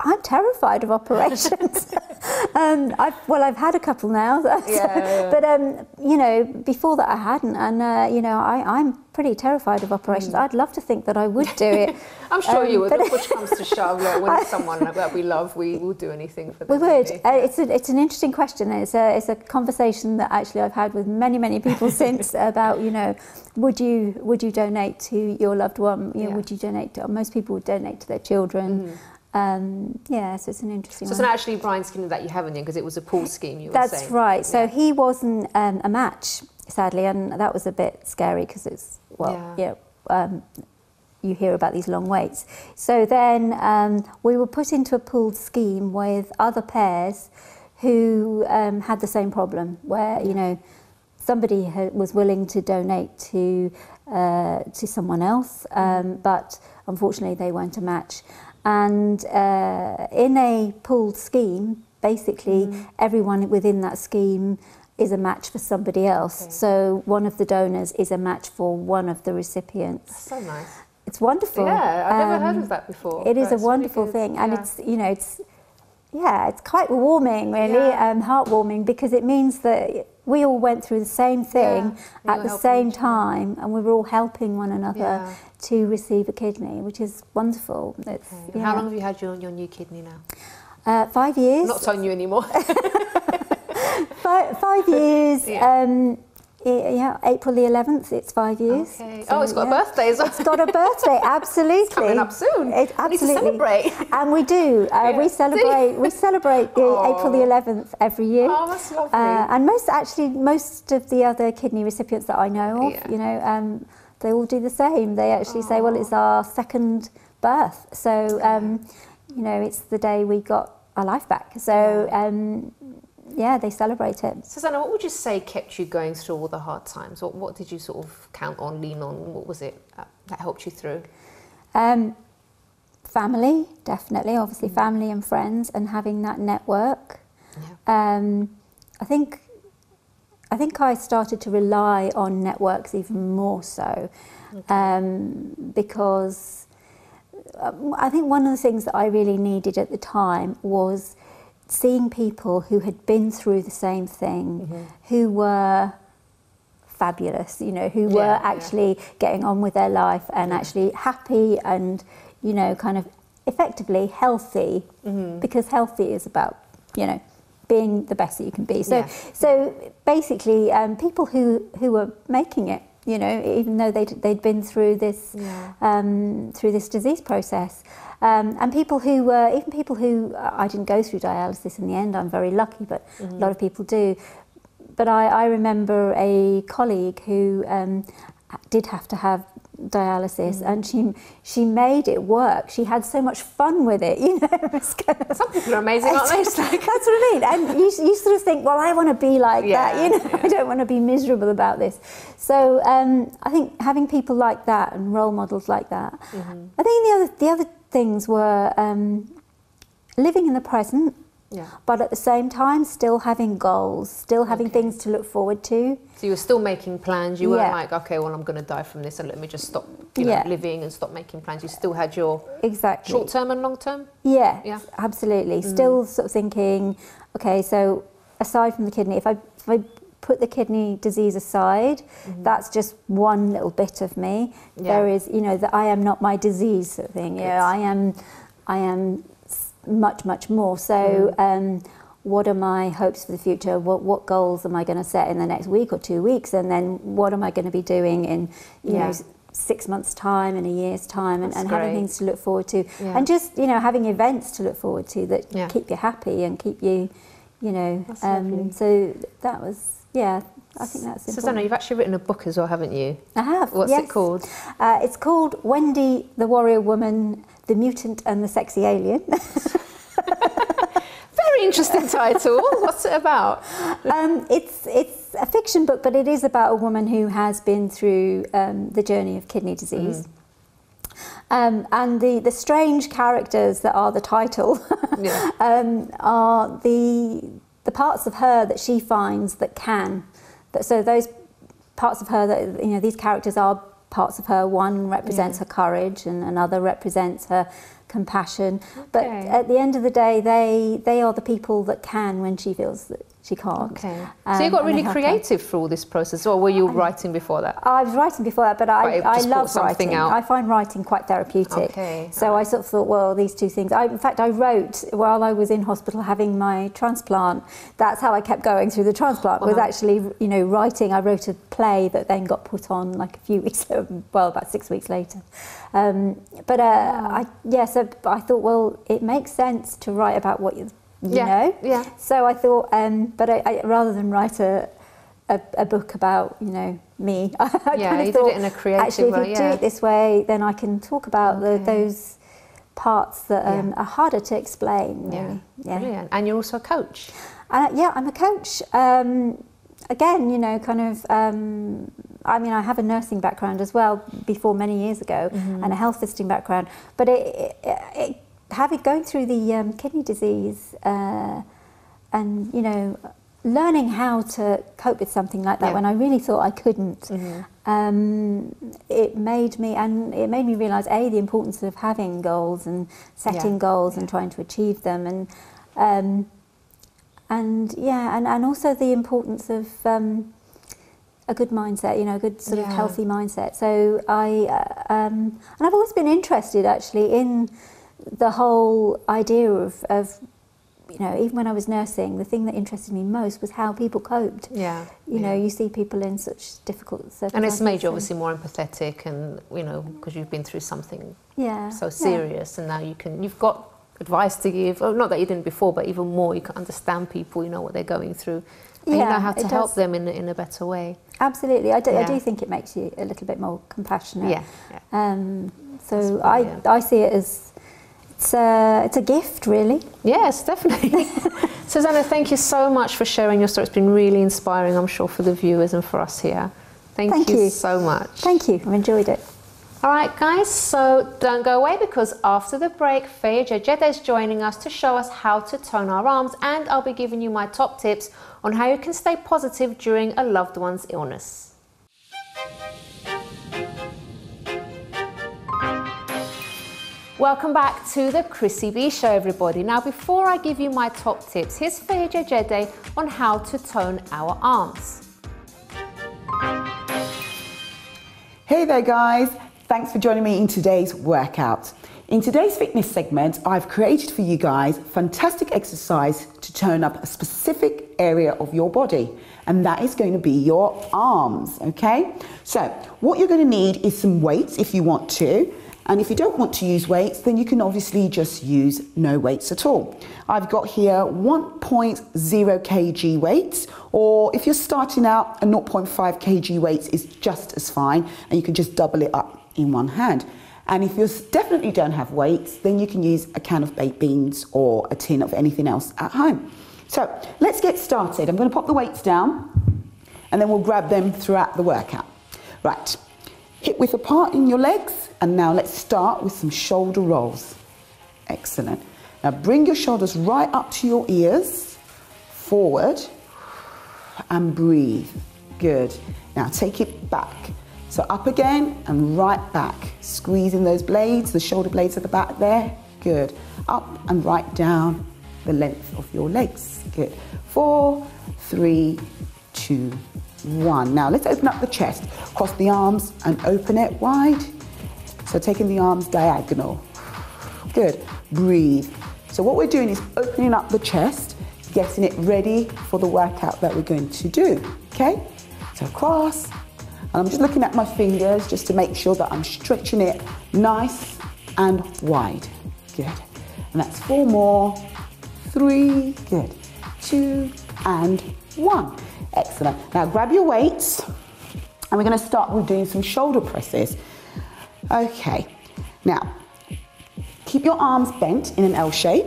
I'm terrified of operations. um, I've, well, I've had a couple now, so- Yeah, yeah. but um, you know, before that I hadn't, and uh, you know, I, I'm pretty terrified of operations. I'd love to think that I would do it. Mm. I'm sure you um, would. but- If push comes to shove, like, when it's someone that we love, we will do anything for We them. would. Uh, it's, a, it's an interesting question. It's a, it's a conversation that actually I've had with many, many people since about, you know, would you would you donate to your loved one? You know, would you donate to? Most people would donate to their children. Um, yeah, so it's an interesting. So it's one. not actually Brian's scheme that you haven't because it was a pool scheme. You were That's saying. right. So Yeah. he wasn't um, a match, sadly, and that was a bit scary because it's well, Yeah. yeah. um, you hear about these long waits. So then um, we were put into a pooled scheme with other pairs who um, had the same problem, where you know somebody was willing to donate to uh, to someone else, um, but unfortunately they weren't a match. And uh, in a pooled scheme, basically everyone within that scheme is a match for somebody else. So one of the donors is a match for one of the recipients. So nice. It's wonderful. Yeah, I've never heard Um, of that before. It is a it's really wonderful thing, and Yeah. it's you know it's yeah it's quite warming really Yeah. and heartwarming because it means that we all went through the same thing yeah, at the same time other. and we were all helping one another yeah. to receive a kidney which is wonderful it's, okay. yeah. how long have you had your, your new kidney now uh, five years I'm not telling you anymore five, five years yeah. um, yeah, April the 11th, it's five years. okay. So, oh, it's got yeah. a birthday as well. It's got a birthday, absolutely. coming up soon. It, We need to absolutely. celebrate. And we do. Uh, Yeah. We celebrate. we celebrate the. April the 11th every year. Oh, that's lovely. Uh, and most, actually, most of the other kidney recipients that I know of, Yeah. you know, um, they all do the same. They actually say, "Well, it's our second birth," so um, you know, it's the day we got our life back. So um, yeah, they celebrate it. Susanna, what would you say kept you going through all the hard times? What, what did you sort of count on, lean on? What was it that, that helped you through? Um, family, definitely, obviously, family and friends, and having that network. Um, I think I think I started to rely on networks even more so um, because um, I think one of the things that I really needed at the time was seeing people who had been through the same thing, who were fabulous, you know, who were Yeah, yeah. actually getting on with their life and actually happy and, you know, kind of effectively healthy Mm-hmm. because healthy is about, you know, being the best that you can be. So, Yeah. so basically, um, people who, who were making it, you know, even though they'd, they'd been through this, Yeah. um, through this disease process. Um, and people who were, even people who, I didn't go through dialysis in the end, I'm very lucky, but a lot of people do. But I, I remember a colleague who um, did have to have dialysis and she she made it work. She had so much fun with it, you know. Kind of- Some people are amazing, aren't they? Like, That's what I mean. And you, you sort of think, well, I want to be like that, you know. I don't want to be miserable about this. So um, I think having people like that and role models like that. Mm-hmm. I think the other the other things were um, living in the present, yeah. but at the same time still having goals, still having Okay. things to look forward to. So you were still making plans. You weren't like, okay, well, I'm going to die from this, and let me just stop, you know, Yeah. living and stop making plans. You still had your Exactly. short term and long term. Yeah, Yeah. absolutely. Still sort of thinking, okay, so aside from the kidney, if I if I put the kidney disease aside, that's just one little bit of me. Yeah. There is, you know, that I am not my disease sort of thing. Yeah, I am, I am much much more. So. Um, what are my hopes for the future? What what goals am I going to set in the next week or two weeks? And then what am I going to be doing in you Yeah. know six months' time, and a year's time, and, and having things to look forward to, Yeah. and just you know having events to look forward to that Yeah. keep you happy and keep you, you know. Um, so that was yeah. I think that's Susanna, important. you've actually written a book as well, haven't you? I have. What's yes. it called? Uh, it's called Wendy, the Warrior Woman, the Mutant and the Sexy Alien. Very interesting title. What's it about? um, it's it's a fiction book, but it is about a woman who has been through um, the journey of kidney disease. Um, and the, the strange characters that are the title Yeah. um, are the the parts of her that she finds that can. That, so those parts of her that you know these characters are parts of her. One represents her courage, and another represents her compassion. But at the end of the day, they they are the people that can when she feels that she can't. Okay. Um, so you got really creative through all this process, or were you writing before that? I was writing before that, but But I, love writing. out. I find writing quite therapeutic. Okay, So I sort of thought, well, these two things. I, in fact, I wrote while I was in hospital having my transplant. That's how I kept going through the transplant. Was actually, you know, writing. I wrote a play that then got put on like a few weeks, well, about six weeks later. Um, but uh, I, yeah, so I thought, well, it makes sense to write about what you, you Yeah, know. yeah. So I thought, um, but I, I, rather than write a, a, a book about, you know, me, I Yeah, kind of thought, it in a creative actually, if way, you do it this way, then I can talk about Okay. the, those parts that um, Yeah. are harder to explain, really. Yeah. Brilliant. And you're also a coach. Uh, yeah, I'm a coach. Um, again, you know, kind of. Um, I mean, I have a nursing background as well before many years ago, and a health visiting background. But it, it, it, having going through the um, kidney disease, uh, and you know, learning how to cope with something like that Yeah. when I really thought I couldn't, um, it made me and it made me realise a the importance of having goals and setting Yeah. goals and trying to achieve them and. Um, and yeah, and, and also the importance of um, a good mindset, you know, a good sort of healthy mindset. So I, uh, um, and I've always been interested actually in the whole idea of, of, you know, even when I was nursing, the thing that interested me most was how people coped. Yeah. You know, you see people in such difficult circumstances. And it's made you obviously more empathetic, and you know, because you've been through something yeah, so yeah. serious, and now you can, you've got advice to give. Oh, not that you didn't before, but even more, you can understand people. You know what they're going through, and you know how to help does. them in in a better way. Absolutely, I do, I do think it makes you a little bit more compassionate. Yeah. yeah. Um, so I. I see it as it's a, it's a gift, really. Yes, definitely. Susanna, thank you so much for sharing your story. It's been really inspiring, I'm sure, for the viewers and for us here. Thank, Thank you, you. so much. Thank you. I've enjoyed it. All right, guys, so don't go away because after the break, Feyi Jegedi is joining us to show us how to tone our arms, and I'll be giving you my top tips on how you can stay positive during a loved one's illness. Welcome back to the Chrissy B Show, everybody. Now, before I give you my top tips, here's Feyi Jegedi on how to tone our arms. Hey there, guys. Thanks for joining me in today's workout. In today's fitness segment, I've created for you guys fantastic exercise to tone up a specific area of your body, and that is going to be your arms, okay? So, what you're going to need is some weights if you want to. And if you don't want to use weights, then you can obviously just use no weights at all. I've got here 1.0 kg weights, or if you're starting out, a 0.5 kg weights is just as fine, and you can just double it up in one hand. And if you definitely don't have weights, then you can use a can of baked beans or a tin of anything else at home. So let's get started. I'm going to pop the weights down, and then we'll grab them throughout the workout. Right, hip width apart in your legs, and now let's start with some shoulder rolls. Excellent. Now bring your shoulders right up to your ears, forward, and breathe. Good. Now take it back. So up again and right back. Squeezing those blades, the shoulder blades at the back there. Good. Up and right down the length of your legs. Good. Four, three, two, one. Now let's open up the chest. Cross the arms and open it wide. So taking the arms diagonal. Good. Breathe. So what we're doing is opening up the chest, getting it ready for the workout that we're going to do. Okay? So cross. And I'm just looking at my fingers just to make sure that I'm stretching it nice and wide. Good. And that's four more. Three. Good. Two and one. Excellent. Now grab your weights and we're going to start with doing some shoulder presses. Okay. Now, keep your arms bent in an L shape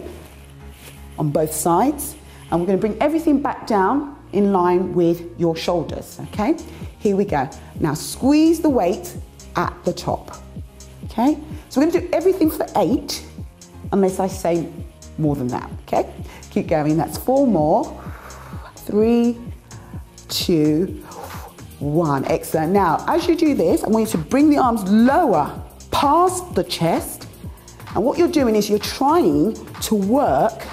on both sides and we're going to bring everything back down in line with your shoulders, okay? Here we go. Now squeeze the weight at the top, okay? So we're going to do everything for eight, unless I say more than that, okay? Keep going, that's four more. Three, two, one. Excellent. Now, as you do this, I want you to bring the arms lower past the chest. And what you're doing is you're trying to work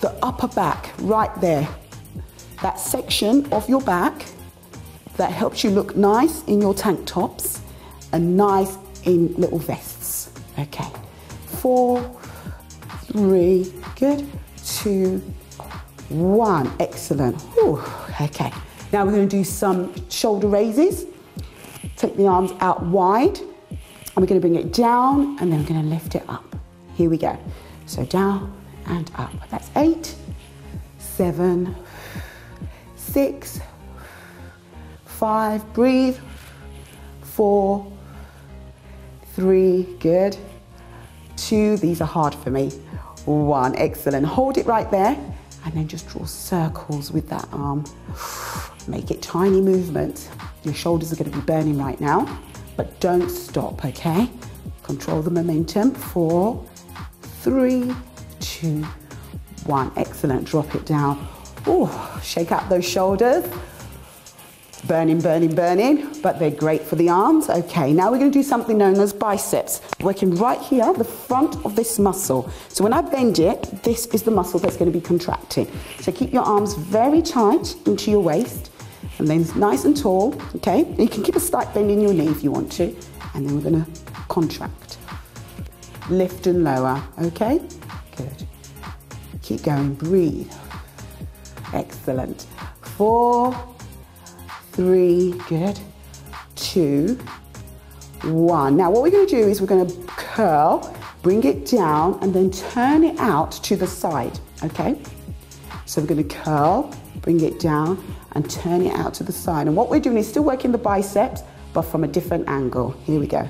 the upper back right there. That section of your back that helps you look nice in your tank tops and nice in little vests. Okay. Four, three, good, two, one. Excellent. Okay. Now we're to do some shoulder raises. Take the arms out wide and we're going to bring it down and then we're going to lift it up. Here we go. So down and up. That's eight, seven, six, five, breathe, four, three, good, two, these are hard for me, one, excellent. Hold it right there and then just draw circles with that arm. Make it tiny movements. Your shoulders are going to be burning right now, but don't stop, okay? Control the momentum. Four, three, two, one. Excellent. Drop it down. Oh, shake out those shoulders. Burning, burning, burning, but they're great for the arms. Okay, now we're going to do something known as biceps. Working right here, the front of this muscle. So when I bend it, this is the muscle that's going to be contracting. So keep your arms very tight into your waist, and then nice and tall, okay? And you can keep a slight bend in your knee if you want to, and then we're going to contract. Lift and lower, okay? Good. Keep going, breathe. Excellent. Four, three, good, two, one. Now what we're going to do is we're going to curl, bring it down, and then turn it out to the side, okay? So we're going to curl, bring it down, and turn it out to the side. And what we're doing is still working the biceps, but from a different angle. Here we go.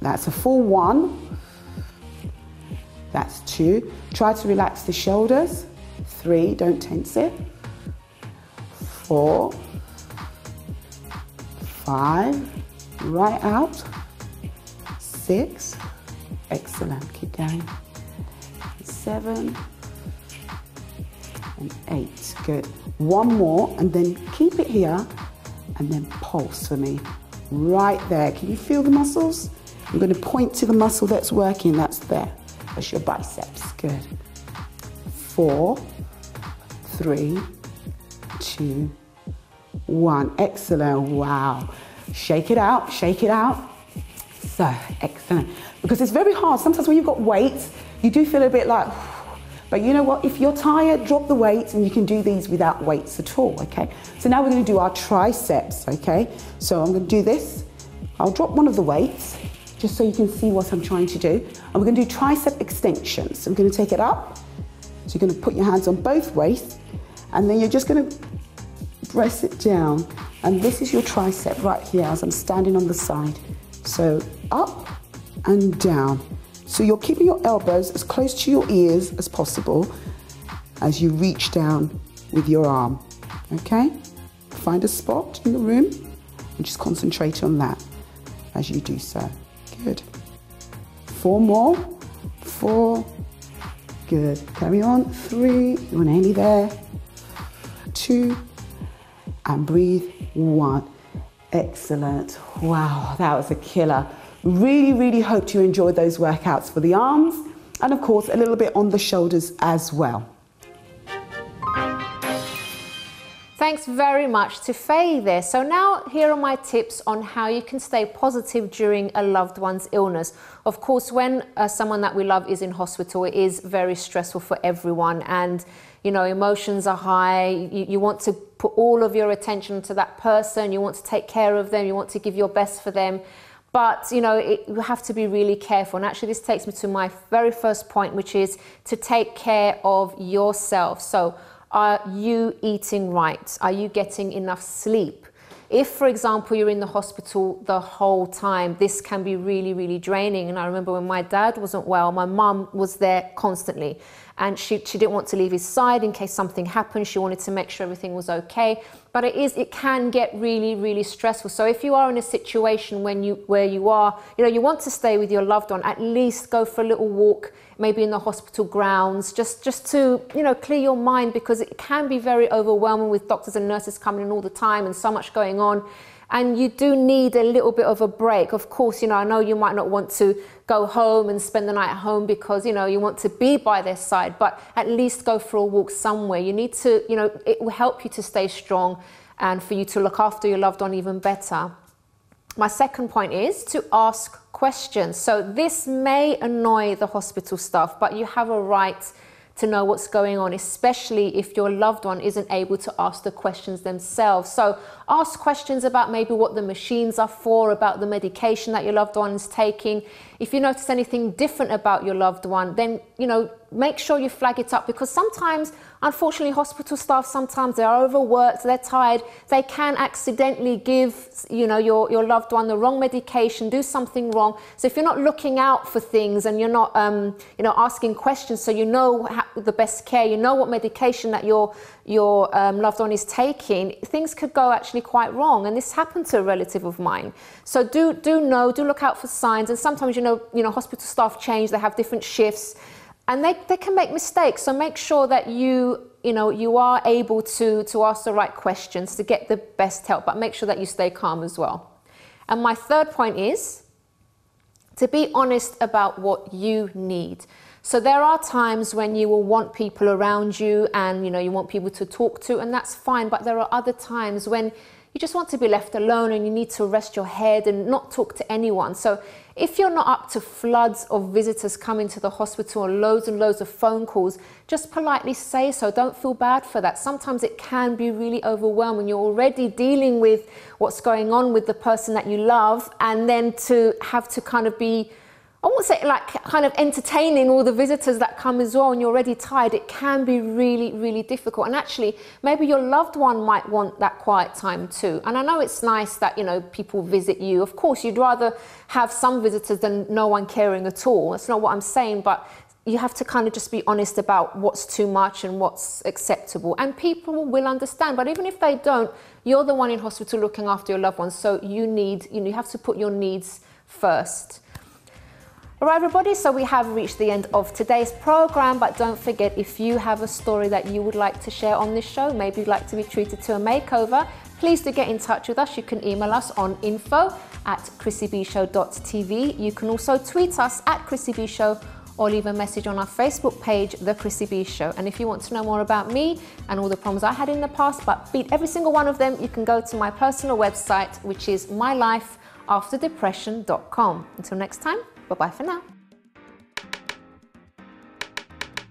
That's a full one, That's two. Try to relax the shoulders. Three, don't tense it. Four, five, right out. Six, excellent, keep going. Seven, and eight, good. One more, and then keep it here, and then pulse for me. Right there, can you feel the muscles? I'm gonna point to the muscle that's working, that's there. That's your biceps, good. Four, three, two, one. Excellent, wow. Shake it out, shake it out. So, excellent. Because it's very hard. Sometimes when you've got weights, you do feel a bit like, but you know what? If you're tired, drop the weights and you can do these without weights at all, okay? So now we're gonna do our triceps, okay? So I'm gonna do this. I'll drop one of the weights just so you can see what I'm trying to do. And we're gonna do tricep extensions. So I'm gonna take it up. So you're gonna put your hands on both waists and then you're just gonna press it down. And this is your tricep right here as I'm standing on the side. So up and down. So you're keeping your elbows as close to your ears as possible as you reach down with your arm. Okay? Find a spot in the room and just concentrate on that as you do so. Good. Four more. Four. Good. Carry on. Three. You're nearly there. Two. And breathe. One. Excellent. Wow, that was a killer. Really, really hoped you enjoyed those workouts for the arms and of course a little bit on the shoulders as well. Thanks very much to Feyi there. So now here are my tips on how you can stay positive during a loved one's illness. Of course, when uh, someone that we love is in hospital, it is very stressful for everyone and you know, emotions are high. You, you want to put all of your attention to that person. You want to take care of them. You want to give your best for them. But you know, it, you have to be really careful. And actually, this takes me to my very first point, which is to take care of yourself. So are you eating right? Are you getting enough sleep? If, for example, you're in the hospital the whole time, this can be really, really draining. And I remember when my dad wasn't well, my mum was there constantly. And she, she didn't want to leave his side in case something happened. She wanted to make sure everything was okay. But it is, it can get really, really stressful. So if you are in a situation when you, where you are, you know, you want to stay with your loved one, at least go for a little walk maybe in the hospital grounds, just, just to, you know, clear your mind because it can be very overwhelming with doctors and nurses coming in all the time and so much going on. And you do need a little bit of a break. Of course, you know, I know you might not want to go home and spend the night at home because, you know, you want to be by their side, but at least go for a walk somewhere. You need to, you know, it will help you to stay strong and for you to look after your loved one even better. My second point is to ask questions. So this may annoy the hospital staff, but you have a right to know what's going on, especially if your loved one isn't able to ask the questions themselves. So ask questions about maybe what the machines are for, about the medication that your loved one is taking. If you notice anything different about your loved one, then you know make sure you flag it up because sometimes unfortunately hospital staff sometimes they're overworked they're tired they can accidentally give you know your, your loved one the wrong medication do something wrong. So if you're not looking out for things and you're not um, you know asking questions so you know how, the best care you know what medication that your your um, loved one is taking things could go actually quite wrong. And this happened to a relative of mine. So do do know do look out for signs. And sometimes you know you know hospital staff change they have different shifts and they, they can make mistakes. So make sure that you, you know, you are able to, to ask the right questions to get the best help, but make sure that you stay calm as well. And my third point is to be honest about what you need. So there are times when you will want people around you and you know you want people to talk to and that's fine but there are other times when you just want to be left alone and you need to rest your head and not talk to anyone. So if you're not up to floods of visitors coming to the hospital or loads and loads of phone calls, just politely say so. Don't feel bad for that. Sometimes it can be really overwhelming. You're already dealing with what's going on with the person that you love, and then to have to kind of be I won't say like kind of entertaining all the visitors that come as well and you're already tired, it can be really, really difficult. And actually, maybe your loved one might want that quiet time too. And I know it's nice that, you know, people visit you. Of course, you'd rather have some visitors than no one caring at all. That's not what I'm saying, but you have to kind of just be honest about what's too much and what's acceptable. And people will understand. But even if they don't, you're the one in hospital looking after your loved ones. So you need, you know, you have to put your needs first. All right, everybody, so we have reached the end of today's program, but don't forget if you have a story that you would like to share on this show, maybe you'd like to be treated to a makeover, please do get in touch with us. You can email us on info at chrissybshow.tv. You can also tweet us at chrissybshow or leave a message on our Facebook page, The Chrissy B Show. And if you want to know more about me and all the problems I had in the past, but beat every single one of them, you can go to my personal website, which is mylifeafterdepression.com. Until next time, bye bye for now.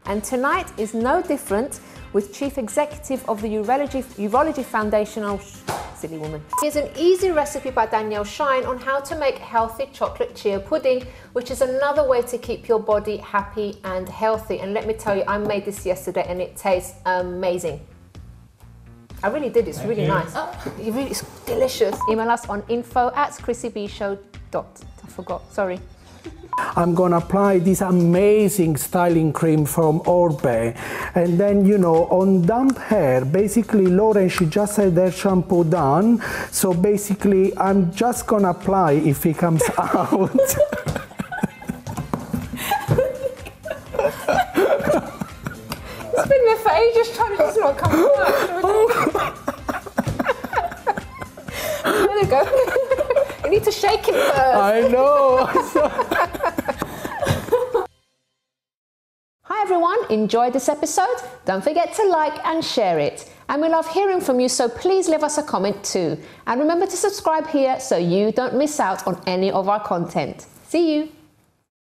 And tonight is no different with Chief Executive of the Urology, Urology Foundation. Oh, silly woman. Here's an easy recipe by Danielle Shine on how to make healthy chocolate chia pudding, which is another way to keep your body happy and healthy. And let me tell you, I made this yesterday and it tastes amazing. I really did, it's Thank really you. nice. Oh, it really, it's delicious. Email us on info at chrissybshow. I forgot, sorry. I'm gonna apply this amazing styling cream from Oribe and then you know on damp hair basically Lauren she just had her shampoo done so basically I'm just gonna apply if it comes out It's been there for ages trying to just not come out. there you go. you need to shake it first. I know. Hi everyone, enjoyed this episode? Don't forget to like and share it. And we love hearing from you, so please leave us a comment too. And remember to subscribe here so you don't miss out on any of our content. See you!